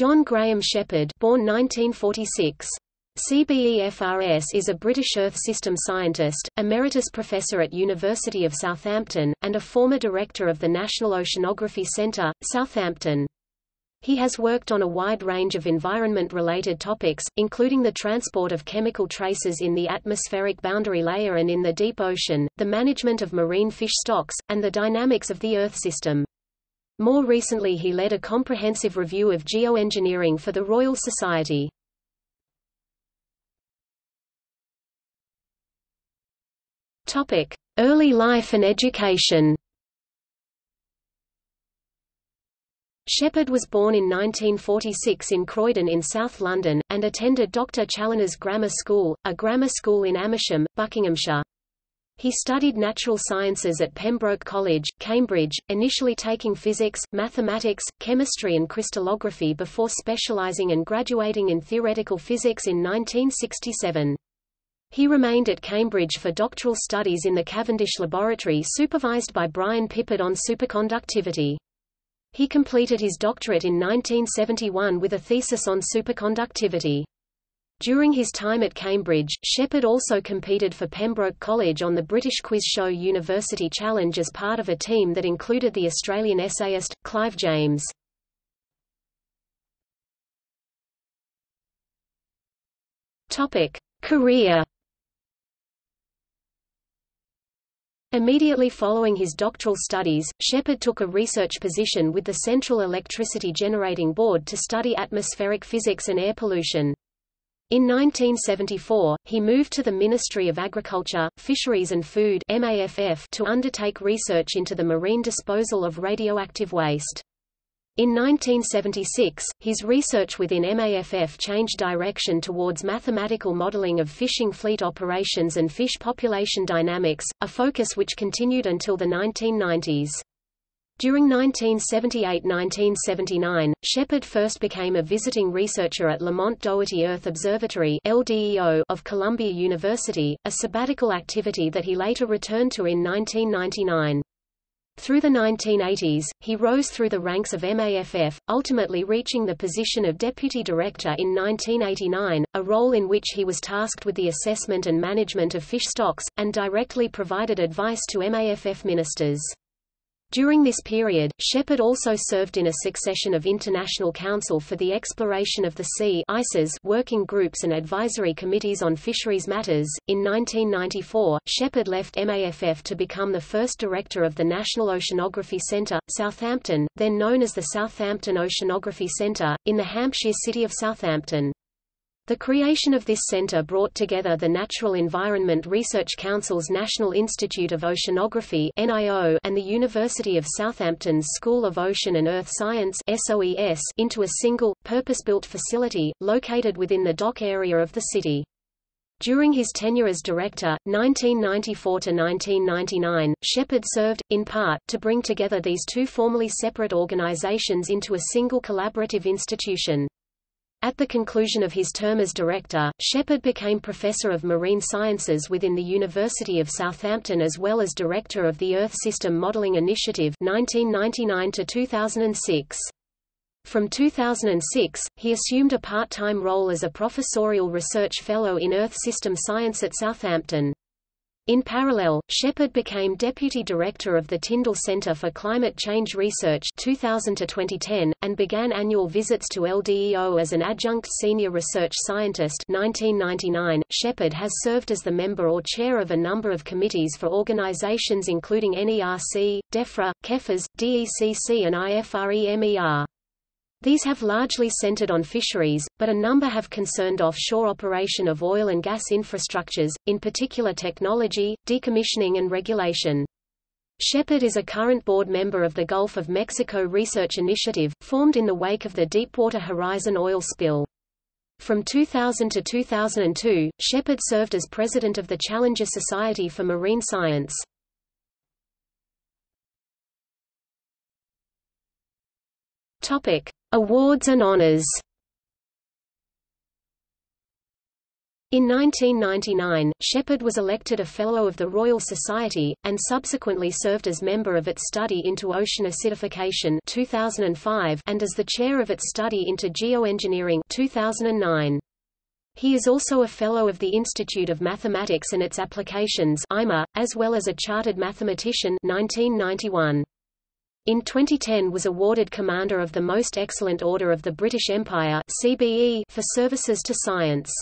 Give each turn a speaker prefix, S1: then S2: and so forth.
S1: John Graham Shepherd born 1946. CBEFRS is a British Earth System scientist, emeritus professor at University of Southampton, and a former director of the National Oceanography Centre, Southampton. He has worked on a wide range of environment-related topics, including the transport of chemical traces in the atmospheric boundary layer and in the deep ocean, the management of marine fish stocks, and the dynamics of the Earth system. More recently he led a comprehensive review of geoengineering for the Royal Society. Early life and education. Shepherd was born in 1946 in Croydon in South London, and attended Dr. Challoner's Grammar School, a grammar school in Amersham, Buckinghamshire. He studied natural sciences at Pembroke College, Cambridge, initially taking physics, mathematics, chemistry and crystallography before specializing and graduating in theoretical physics in 1967. He remained at Cambridge for doctoral studies in the Cavendish Laboratory supervised by Brian Pippard on superconductivity. He completed his doctorate in 1971 with a thesis on superconductivity. During his time at Cambridge, Shepherd also competed for Pembroke College on the British quiz show University Challenge as part of a team that included the Australian essayist, Clive James. Career Immediately following his doctoral studies, Shepherd took a research position with the Central Electricity Generating Board to study atmospheric physics and air pollution. In 1974, he moved to the Ministry of Agriculture, Fisheries and Food MAFF to undertake research into the marine disposal of radioactive waste. In 1976, his research within MAFF changed direction towards mathematical modeling of fishing fleet operations and fish population dynamics, a focus which continued until the 1990s. During 1978–1979, Shepherd first became a visiting researcher at Lamont Doherty Earth Observatory LDEO of Columbia University, a sabbatical activity that he later returned to in 1999. Through the 1980s, he rose through the ranks of MAFF, ultimately reaching the position of deputy director in 1989, a role in which he was tasked with the assessment and management of fish stocks, and directly provided advice to MAFF ministers. During this period, Shepherd also served in a succession of International Council for the Exploration of the Sea ICES working groups and advisory committees on fisheries matters. In 1994, Shepherd left MAFF to become the first director of the National Oceanography Centre, Southampton, then known as the Southampton Oceanography Centre, in the Hampshire city of Southampton. The creation of this center brought together the Natural Environment Research Council's National Institute of Oceanography and the University of Southampton's School of Ocean and Earth Science into a single, purpose-built facility, located within the dock area of the city. During his tenure as director, 1994–1999, Shepherd served, in part, to bring together these two formerly separate organizations into a single collaborative institution. At the conclusion of his term as director, Shepherd became Professor of Marine Sciences within the University of Southampton as well as Director of the Earth System Modeling Initiative 1999 -2006. From 2006, he assumed a part-time role as a professorial research fellow in Earth System Science at Southampton. In parallel, Shepherd became deputy director of the Tyndall Center for Climate Change Research 2000 to 2010, and began annual visits to LDEO as an adjunct senior research scientist 1999. Shepherd has served as the member or chair of a number of committees for organizations including NERC, DEFRA, CEFAS, DECC and IFREMER. These have largely centered on fisheries, but a number have concerned offshore operation of oil and gas infrastructures, in particular technology, decommissioning and regulation. Shepherd is a current board member of the Gulf of Mexico Research Initiative, formed in the wake of the Deepwater Horizon oil spill. From 2000 to 2002, Shepherd served as president of the Challenger Society for Marine Science. Topic: Awards and honors In 1999, Shepherd was elected a Fellow of the Royal Society, and subsequently served as member of its study into ocean acidification 2005 and as the chair of its study into geoengineering 2009. He is also a Fellow of the Institute of Mathematics and its Applications IMA, as well as a Chartered Mathematician 1991. In 2010 was awarded Commander of the Most Excellent Order of the British Empire CBE for services to science.